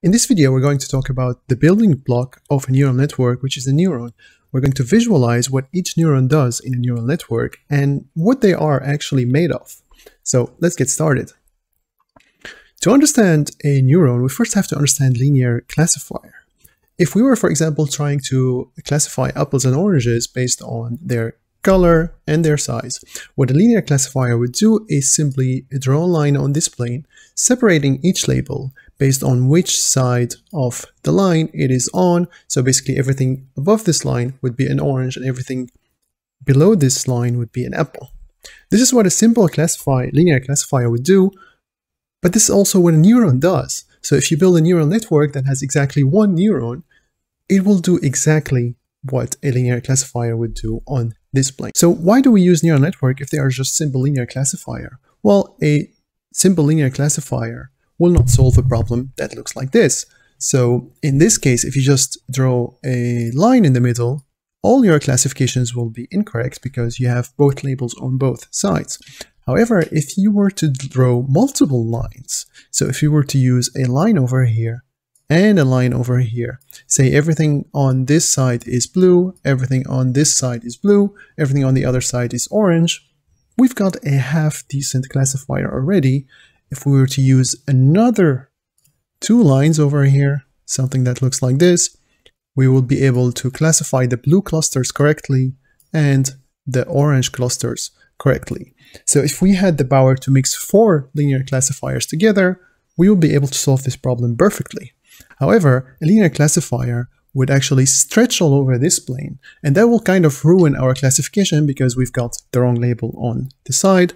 In this video, we're going to talk about the building block of a neural network, which is a neuron. We're going to visualize what each neuron does in a neural network and what they are actually made of. So let's get started. To understand a neuron, we first have to understand linear classifier. If we were, for example, trying to classify apples and oranges based on their color and their size, what a linear classifier would do is simply draw a line on this plane, separating each label based on which side of the line it is on. So basically everything above this line would be an orange and everything below this line would be an apple. This is what a simple classify, linear classifier would do, but this is also what a neuron does. So if you build a neural network that has exactly one neuron, it will do exactly what a linear classifier would do on this plane. So why do we use neural network if they are just simple linear classifier? Well, a simple linear classifier will not solve a problem that looks like this. So in this case, if you just draw a line in the middle, all your classifications will be incorrect because you have both labels on both sides. However, if you were to draw multiple lines, so if you were to use a line over here and a line over here, say everything on this side is blue, everything on this side is blue, everything on the other side is orange, we've got a half decent classifier already if we were to use another two lines over here, something that looks like this, we will be able to classify the blue clusters correctly and the orange clusters correctly. So if we had the power to mix four linear classifiers together, we will be able to solve this problem perfectly. However, a linear classifier would actually stretch all over this plane, and that will kind of ruin our classification because we've got the wrong label on the side,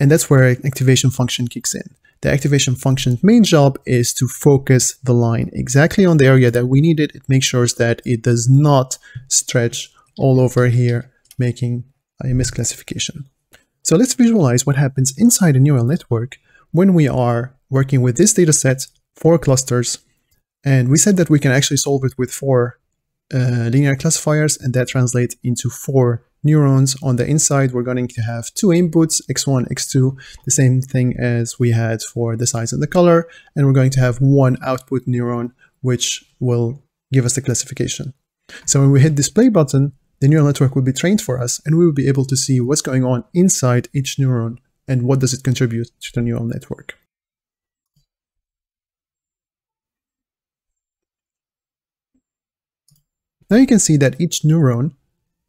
and that's where activation function kicks in. The activation function's main job is to focus the line exactly on the area that we need it. It makes sure that it does not stretch all over here, making a misclassification. So let's visualize what happens inside a neural network when we are working with this data set, four clusters, and we said that we can actually solve it with four uh, linear classifiers, and that translates into four neurons on the inside, we're going to have two inputs, x1, x2, the same thing as we had for the size and the color, and we're going to have one output neuron, which will give us the classification. So when we hit this play button, the neural network will be trained for us, and we will be able to see what's going on inside each neuron and what does it contribute to the neural network. Now you can see that each neuron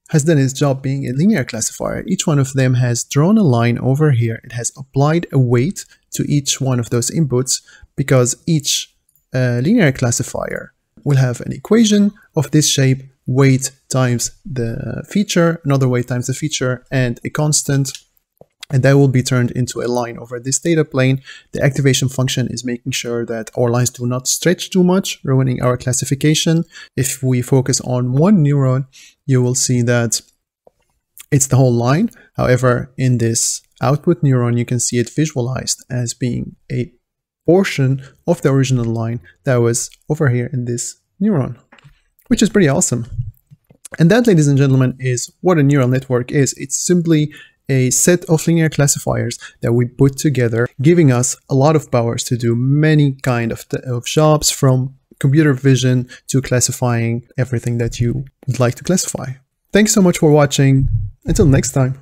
has done its job being a linear classifier. Each one of them has drawn a line over here. It has applied a weight to each one of those inputs because each uh, linear classifier will have an equation of this shape, weight times the feature, another weight times the feature, and a constant and that will be turned into a line over this data plane. The activation function is making sure that our lines do not stretch too much, ruining our classification. If we focus on one neuron, you will see that it's the whole line. However, in this output neuron, you can see it visualized as being a portion of the original line that was over here in this neuron, which is pretty awesome. And that, ladies and gentlemen, is what a neural network is. It's simply a set of linear classifiers that we put together, giving us a lot of powers to do many kind of, of jobs from computer vision to classifying everything that you would like to classify. Thanks so much for watching. Until next time.